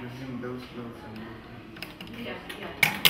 give him those flows and. Yeah, yeah.